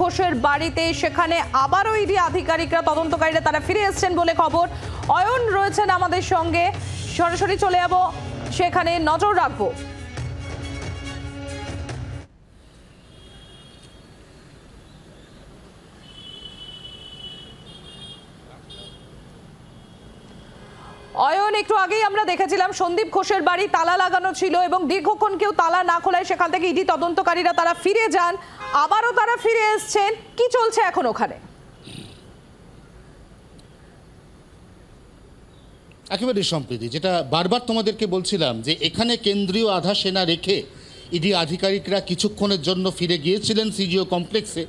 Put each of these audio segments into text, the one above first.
ঘোষের বাড়িতে, সেখানে আবারও ইডি আধিকারিকরা, তদন্তকারীরা তারা ফিরে এসছেন বলে খবর। অয়ন রয়েছেন আমাদের সঙ্গে। সরাসরি চলে যাব, সেখানে নজর রাখব। অয়ন, একটু আগেই আমরা দেখেছিলাম সন্দীপ ঘোষের বাড়ি তালা লাগানো ছিল এবং দীর্ঘক্ষণ কেউ তালা না খোলায় সেখান থেকে ইডি তদন্তকারীরা তারা ফিরে যান। আবারও তারা ফিরে এসছেন। কি চলছে এখন ওখানে? একেবারে সম্প্রীতি, যেটা বারবার তোমাদেরকে বলছিলাম যে এখানে কেন্দ্রীয় আধা সেনা রেখে ইডি আধিকারিকরা কিছুক্ষণের জন্য ফিরে গিয়েছিলেন সিজিও কমপ্লেক্সে।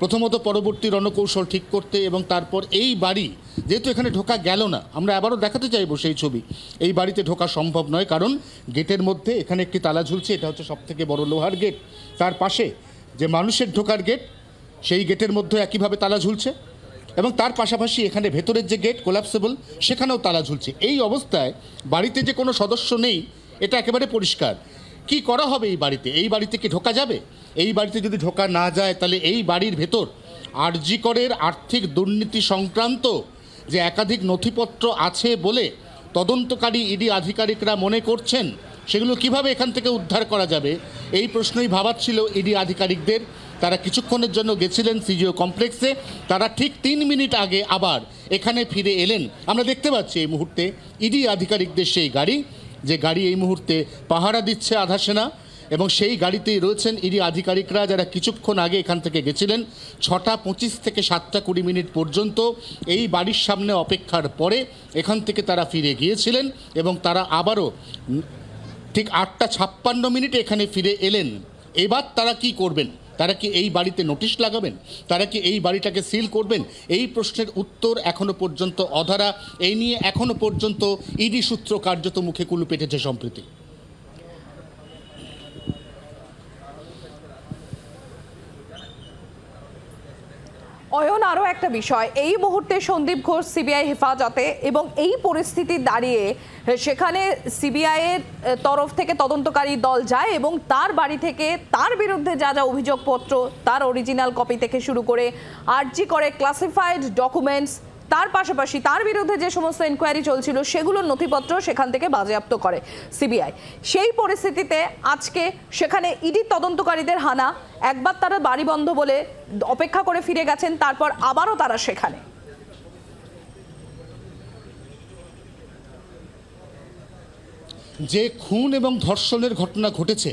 প্রথমত পরবর্তী রণকৌশল ঠিক করতে এবং তারপর এই বাড়ি, যেহেতু এখানে ঢোকা গেল না, আমরা আবারও দেখাতে চাইব সেই ছবি। এই বাড়িতে ঢোকা সম্ভব নয়, কারণ গেটের মধ্যে এখানে একটি তালা ঝুলছে, এটা হচ্ছে সবথেকে বড় লোহার গেট। তার পাশে যে মানুষের ঢোকার গেট, সেই গেটের মধ্যে একইভাবে তালা ঝুলছে এবং তার পাশাপাশি এখানে ভেতরের যে গেট, কোলাপসেবল, সেখানেও তালা ঝুলছে। এই অবস্থায় বাড়িতে যে কোনো সদস্য নেই, এটা একেবারে পরিষ্কার। কি করা হবে এই বাড়িতে? এই বাড়িতে কি ঢোকা যাবে? এই বাড়িতে যদি ঢোকা না যায়, তাহলে এই বাড়ির ভেতর আরজিকরের আর্থিক দুর্নীতি সংক্রান্ত যে একাধিক নথিপত্র আছে বলে তদন্তকারী ইডি আধিকারিকরা মনে করছেন, সেগুলো কীভাবে এখান থেকে উদ্ধার করা যাবে? এই প্রশ্নই ভাবাচ্ছিল ইডি আধিকারিকদের। তারা কিছুক্ষণের জন্য গেছিলেন সিজিও কমপ্লেক্সে। তারা ঠিক তিন মিনিট আগে আবার এখানে ফিরে এলেন। আমরা দেখতে পাচ্ছি এই মুহূর্তে ইডি আধিকারিকদের সেই গাড়ি। যে গাড়ি এই মুহূর্তে পাহারা দিচ্ছে আধা সেনা এবং সেই গাড়িতেই রয়েছেন ইডি আধিকারিকরা যারা কিছুক্ষণ আগে এখান থেকে গেছিলেন। ছটা পঁচিশ থেকে সাতটা কুড়ি মিনিট পর্যন্ত এই বাড়ির সামনে অপেক্ষার পরে এখান থেকে তারা ফিরে গিয়েছিলেন এবং তারা আবারও ঠিক আটটা ছাপ্পান্ন মিনিটে এখানে ফিরে এলেন। এবার তারা কি করবেন? তারা কি এই বাড়িতে নোটিশ লাগাবেন? তারা কি এই বাড়িটাকে সিল করবেন? এই প্রশ্নের উত্তর এখনও পর্যন্ত অধারা। এই নিয়ে এখনও পর্যন্ত ইডি সূত্র কার্যত মুখে কুলু পেটেছে সম্প্রতি। অয়ন আরও একটা বিষয়। এই মুহূর্তে সন্দীপ ঘোষ সিবিআই হেফাজতে এবং এই পরিস্থিতি দাঁড়িয়ে সেখানে সিবিআইয়ের তরফ থেকে তদন্তকারী দল যায় এবং তার বাড়ি থেকে তার বিরুদ্ধে যা যা অভিযোগপত্র, তার অরিজিনাল কপি থেকে শুরু করে আর্জি করে ক্লাসিফাইড ডকুমেন্টস তার পাশাপাশি তার বিরুদ্ধে যে সমস্ত ইনকোয়ারি চলছিল সেগুলোর নথিপত্র সেখান থেকে বাজেয়াপ্ত করে সিবিআই। সেই পরিস্থিতিতে আজকে সেখানে ইডি তদন্তকারীদের হানা, একবার তারা বাড়ি বন্ধ বলে অপেক্ষা করে ফিরে গেছেন, তারপর আবারও তারা সেখানে। যে খুন এবং ধর্ষণের ঘটনা ঘটেছে,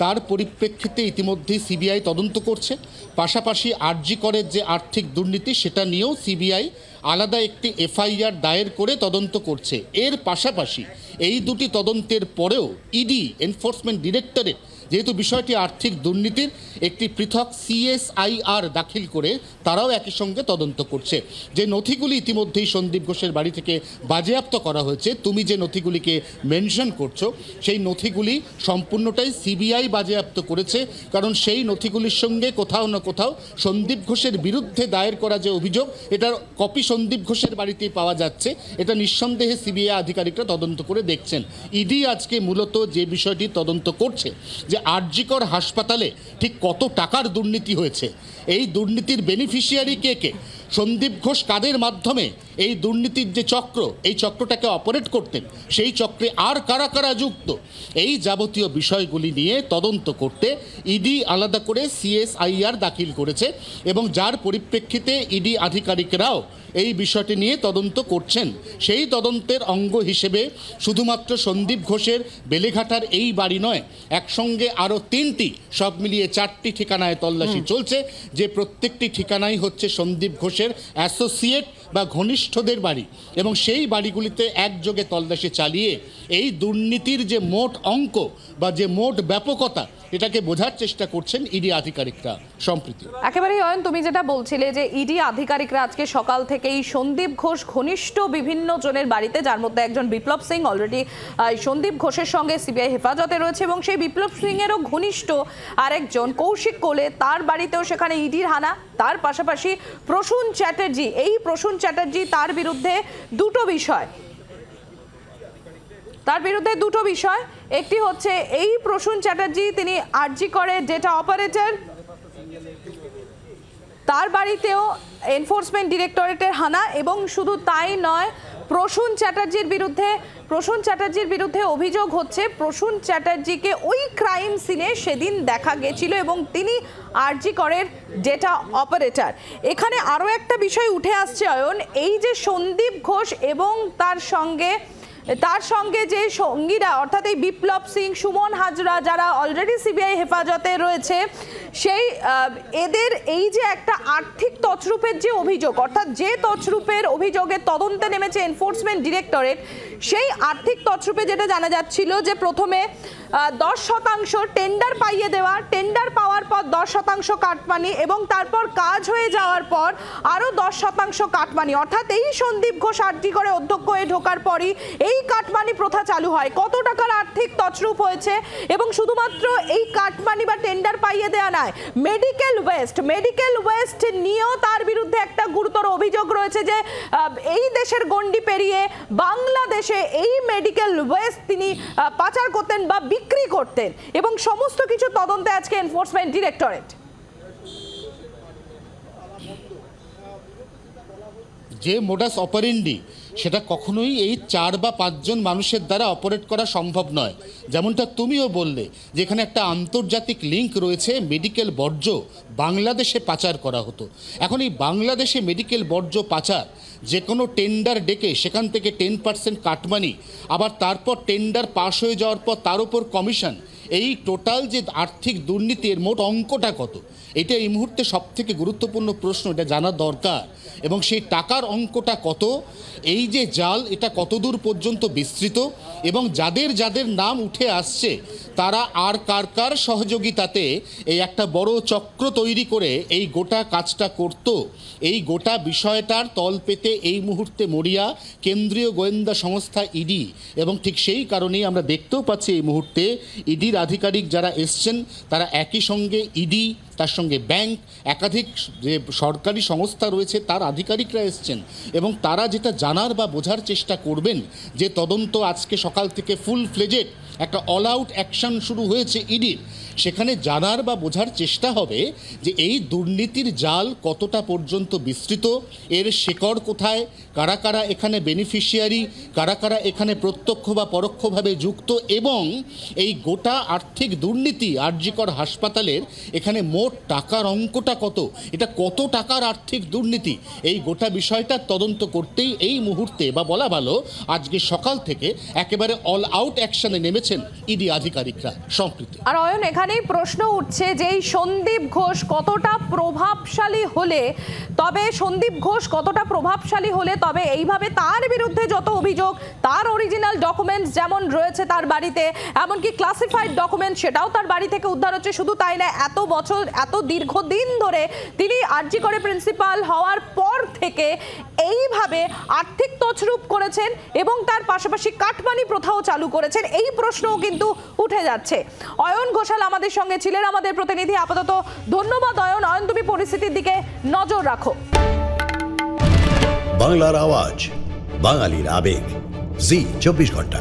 তার পরিপ্রেক্ষিতে ইতিমধ্যেই সিবিআই তদন্ত করছে। পাশাপাশি আরজি করের যে আর্থিক দুর্নীতি, সেটা নিয়েও সিবিআই আলাদা একটি এফআইআর দায়ের করে তদন্ত করছে। এর পাশাপাশি এই দুটি তদন্তের পরেও ইডি এনফোর্সমেন্ট ডিরেক্টরেট যেহেতু বিষয়টি আর্থিক দুর্নীতির একটি পৃথক সিএসআইআর দাখিল করে তারাও একই সঙ্গে তদন্ত করছে। যে নথিগুলি ইতিমধ্যেই সন্দীপ ঘোষের বাড়ি থেকে বাজেয়াপ্ত করা হয়েছে, তুমি যে নথিগুলিকে মেনশন করছ, সেই নথিগুলি সম্পূর্ণটাই সিবিআই বাজেয়াপ্ত করেছে। কারণ সেই নথিগুলির সঙ্গে কোথাও না কোথাও সন্দীপ ঘোষের বিরুদ্ধে দায়ের করা যে অভিযোগ, এটার কপি সন্দীপ ঘোষের বাড়িতেই পাওয়া যাচ্ছে। এটা নিঃসন্দেহে সিবিআই আধিকারিকরা তদন্ত করে দেখছেন। ইডি আজকে মূলত যে বিষয়টি তদন্ত করছে, যে আরজিকর হাসপাতালে ঠিক কত টাকার দুর্নীতি হয়েছে? এই দুর্নীতির বেনিফিশিয়ারি কে কে? সন্দীপ ঘোষ কাদের মাধ্যমে এই দুর্নীতির যে চক্র, এই চক্রটাকে অপারেট করতেন? সেই চক্রে আর কারা কারা যুক্ত? এই যাবতীয় বিষয়গুলি নিয়ে তদন্ত করতে ইডি আলাদা করে সিএসআইআর দাখিল করেছে এবং যার পরিপ্রেক্ষিতে ইডি আধিকারিকরাও এই বিষয়টি নিয়ে তদন্ত করছেন। সেই তদন্তের অঙ্গ হিসেবে শুধুমাত্র সন্দীপ ঘোষের বেলেঘাটার এই বাড়ি নয় একসঙ্গে আরও তিনটি সব মিলিয়ে চারটি ঠিকানায় তল্লাশি চলছে যে প্রত্যেকটি ঠিকানাই হচ্ছে সন্দীপ ঘোষের অ্যাসোসিয়েট বা ঘনিষ্ঠদের বাড়ি এবং সেই বাড়িগুলিতে একযোগে তল্লাশি চালিয়ে এই দুর্নীতির যে মোট অঙ্ক বা যে মোট ব্যাপকতা এটাকে বোঝার চেষ্টা করছেন ইডি আধিকারিকরা। সম্প্রতি। একেবারেই অয়ন, তুমি যেটা বলছিলে যে ইডি আধিকারিকরা আজকে সকাল থেকেই সন্দীপ ঘোষ ঘনিষ্ঠ বিভিন্ন জনের বাড়িতে, যার মধ্যে একজন বিপ্লব সিং অলরেডি সন্দীপ ঘোষের সঙ্গে সিবিআই হেফাজতে রয়েছে এবং সেই বিপ্লব সিং এরও ঘনিষ্ঠ আরেকজন কৌশিক কোলে, তার বাড়িতেও সেখানে ইডির হানা। তার পাশাপাশি প্রসূন চ্যাটার্জি, এই প্রসূন চ্যাটার্জি তার বিরুদ্ধে দুটো বিষয়। তার বিরুদ্ধে দুটো বিষয়। একটি হচ্ছে এই প্রসূন চ্যাটার্জি, তিনি আরজি করে ডেটা অপারেটর তার বাড়িতেও এনফোর্সমেন্ট ডিরেক্টরেটের হানা এবং শুধু তাই নয়, প্রসূন চ্যাটার্জির বিরুদ্ধে, প্রসূন চ্যাটার্জির বিরুদ্ধে অভিযোগ হচ্ছে, প্রসূন চ্যাটার্জিকে ওই ক্রাইম সিনে সেদিন দেখা গেছিল এবং তিনি আরজি করের ডেটা অপারেটর এখানে আরও একটা বিষয় উঠে আসছে, অয়ন। এই যে সন্দীপ ঘোষ এবং তার সঙ্গে তার সঙ্গে যে সঙ্গীরা, অর্থাৎ এই বিপ্লব সিং, সুমন হাজরা, যারা অলরেডি সিবিআই হেফাজতে রয়েছে, সেই এদের এই যে একটা আর্থিক তছরূপের যে অভিযোগ, অর্থাৎ যে তছরূপের অভিযোগের তদন্তে নেমেছে এনফোর্সমেন্ট ডিরেক্টরেট সেই আর্থিক তছরূপে যেটা জানা যাচ্ছিল যে প্রথমে দশ শতাংশ টেন্ডার পাইয়ে দেওয়া টেন্ডার পাওয়ার পর দশ শতাংশ কাটমানি এবং তারপর কাজ হয়ে যাওয়ার পর আরও দশ শতাংশ কাটমানি। অর্থাৎ এই সন্দীপ ঘোষ আরটি করে অধ্যক্ষ হয়ে ঢোকার পরই এই কাটমানি প্রথা চালু হয়। কত টাকার আর্থিক তছরূপ হয়েছে এবং শুধুমাত্র এই কাটমানি বা টেন্ডার পাইয়ে দেওয়া নয় মেডিকেল ওয়েস্ট মেডিকেল ওয়েস্ট নিয়েও তার বিরুদ্ধে একটা গুরুতর অভিযোগ রয়েছে যে এই দেশের গণ্ডি পেরিয়ে বাংলাদেশে এই মেডিকেল ওয়েস্ট তিনি পাচার করতেন বা বিক্রি করতেন এবং সমস্ত কিছু তদন্তে আজকে এনফোর্সমেন্ট ডিরেক্টরেট যে মোডাস অপারেন্ডি সেটা কখনোই এই চার বা পাঁচজন মানুষের দ্বারা অপারেট করা সম্ভব নয়। যেমনটা তুমিও বললে, যেখানে একটা আন্তর্জাতিক লিঙ্ক রয়েছে মেডিকেল বর্জ্য বাংলাদেশে পাচার করা হতো। এখন এই বাংলাদেশে মেডিকেল বর্জ্য পাচার যে কোনো টেন্ডার ডেকে সেখান থেকে টেন পার্সেন্ট কাটমানি, আবার তারপর টেন্ডার পাশ হয়ে যাওয়ার পর তার উপর কমিশন এই টোটাল যে আর্থিক দুর্নীতির মোট অঙ্কটা কত? এটা এই মুহূর্তে সবথেকে গুরুত্বপূর্ণ প্রশ্ন, এটা জানা দরকার। এবং সেই টাকার অঙ্কটা কত? এই যে জাল, এটা কতদূর পর্যন্ত বিস্তৃত? এবং যাদের যাদের নাম উঠে আসছে তারা আর কার কার সহযোগিতাতে এই একটা বড় চক্র তৈরি করে এই গোটা কাজটা করত। এই গোটা বিষয়টার তল পেতে এই মুহূর্তে মরিয়া, কেন্দ্রীয় গোয়েন্দা সংস্থা ইডি এবং ঠিক সেই কারণেই আমরা দেখতেও পাচ্ছি এই মুহূর্তে ইডির আধিকারিক যারা এসছেন, তারা একই সঙ্গে ইডি, তার সঙ্গে ব্যাংক, একাধিক যে সরকারি সংস্থা রয়েছে, তার আধিকারিকরা এসছেন এবং তারা যেটা জানার বা বোঝার চেষ্টা করবেন যে তদন্ত আজকে সকাল থেকে ফুল ফ্লেজেড একটা অল আউট অ্যাকশন শুরু হয়েছে ইডির। সেখানে জানার বা বোঝার চেষ্টা হবে যে এই দুর্নীতির জাল কতটা পর্যন্ত বিস্তৃত, এর শেকড় কোথায়, কারা কারা এখানে বেনিফিশিয়ারি কারা কারা এখানে প্রত্যক্ষ বা পরোক্ষভাবে যুক্ত এবং এই গোটা আর্থিক দুর্নীতি আরজিকর হাসপাতালের এখানে মোট টাকার অঙ্কটা কত? এটা কত টাকার আর্থিক দুর্নীতি? এই গোটা বিষয়টা তদন্ত করতেই এই মুহূর্তে বা বলা ভালো, আজকে সকাল থেকে একেবারে অল আউট অ্যাকশনে নেমেছেন ইডি আধিকারিকরা, সম্প্রীতি। আর অয়ন এখানেই প্রশ্ন উঠছে যে এই সন্দীপ ঘোষ কতটা প্রভাবশালী হলে, তবে সন্দীপ ঘোষ কতটা প্রভাবশালী হলে, তবে এইভাবে তার বিরুদ্ধে যত অভিযোগ, তার অরিজিনাল ডকুমেন্টস যেমন রয়েছে তার বাড়িতে, এমনকি ক্লাসিফাইড ডকুমেন্ট সেটাও তার বাড়ি থেকে উদ্ধার হচ্ছে। শুধু তাই না এত বছর, এত দীর্ঘদিন ধরে তিনি আরজি করে প্রিন্সিপাল হওয়ার পর থেকে এইভাবে আর্থিক তছরূপ করেছেন এবং তার পাশাপাশি কাটমানি প্রথাও চালু করেছেন। এই প্রশ্নও কিন্তু উঠে যাচ্ছে। অয়ন ঘোষাল আমাদের সঙ্গে ছিলেন আমাদের প্রতিনিধি। আপাতত ধন্যবাদ, অয়ন। অয়ন, তুমি পরিস্থিতির দিকে নজর রাখো। বাংলার আওয়াজ, বাঙালির আবেগ। জি, চব্বিশ ঘণ্টা।